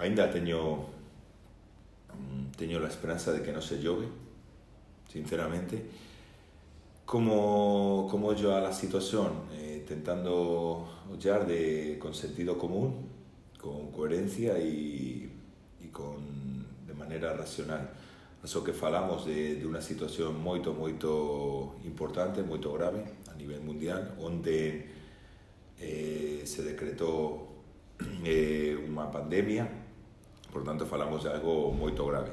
ainda teño mm, teño la esperanza de que no se llove, sinceramente. Como, como yo a la situación, eh, intentando hollar de, con sentido común, con coherencia y, y con, de manera racional. Eso que falamos de, de unha situación moito, moito importante, moito grave a nivel mundial, onde eh, se decretou eh, unha pandemia, Por tanto, falamos de algo moito grave.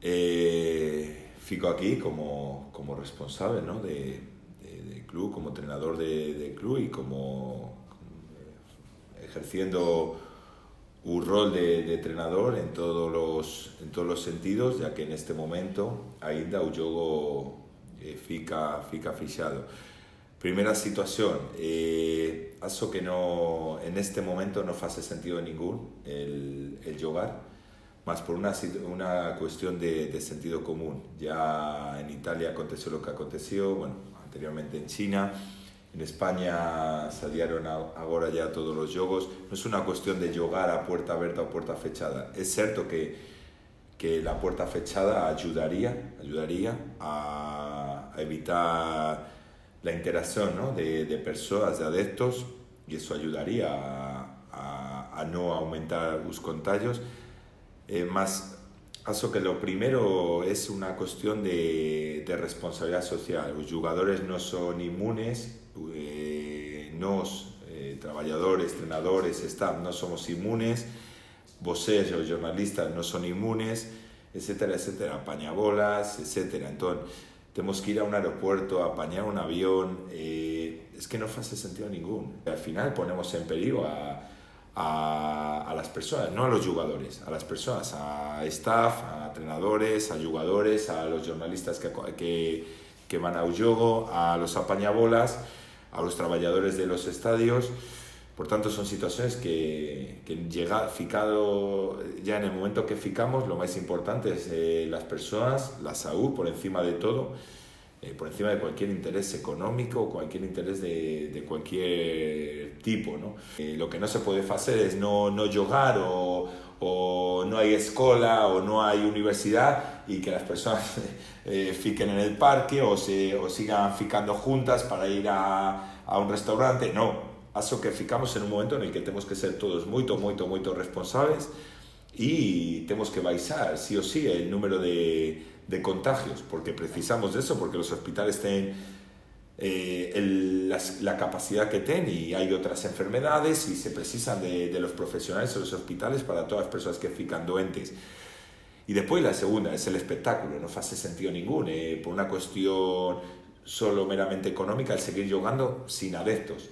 Eh, fico aquí como, como responsable ¿no? de, de, de club, como entrenador de, de club y como, eh, ejerciendo un rol de, de entrenador en todos los en todos los sentidos, ya que en este momento ainda o jogo eh, fica fica fixado. Primeira situación, eh, acho que no, en este momento no hace sentido ningún el, el jogar, más por una, una cuestión de, de sentido común. Ya en Italia aconteció lo que aconteció, bueno, anteriormente en China, En España salieron agora ya todos os jogos. Non é unha cuestión de jogar a puerta aberta ou puerta fechada. É certo que, que la puerta fechada ayudaría, ayudaría a, a evitar la interacción ¿no? de, de personas, de adeptos, y eso ayudaría a, no aumentar os contagios. Eh, más Aso que lo primero es una cuestión de, responsabilidad social. Los jugadores no son inmunes eh, nos, eh, traballadores, entrenadores, staff, non somos inmunes, vocês, os jornalistas, non son inmunes, etcétera, etcétera, apañabolas, etcétera. Entón, temos que ir a un aeropuerto, a apañar un avión, eh, es que non faz sentido ningún. Al final ponemos en peligro a, a, a las personas, no a los jugadores, a las personas, a staff, a entrenadores, a jugadores, a los jornalistas que, que, que van ao jogo, a los apañabolas, a los trabajadores de los estadios. Por tanto, son situaciones que, que llega, ficado, ya en el momento que ficamos, lo más importante es eh, las personas, la salud por encima de todo, eh, por encima de cualquier interés económico o cualquier interés de, de cualquier tipo. ¿no? Eh, lo que no se puede hacer es no, no jugar o, o no hay escuela o no hay universidad y que las personas eh, fiquen en el parque o, se, o sigan ficando juntas para ir a, a un restaurante. No, aso que ficamos en un momento en el que tenemos que ser todos moito, moito, moito responsables y tenemos que baixar sí o sí el número de, de contagios, porque precisamos de eso, porque los hospitales tienen eh, el, la, la, capacidad que tienen y hay otras enfermedades y se precisan de, de los profesionales de los hospitales para todas las personas que fican doentes. Y después la segunda es el espectáculo, no hace sentido ninguno, eh, por una cuestión solo meramente económica, el seguir jugando sin adeptos.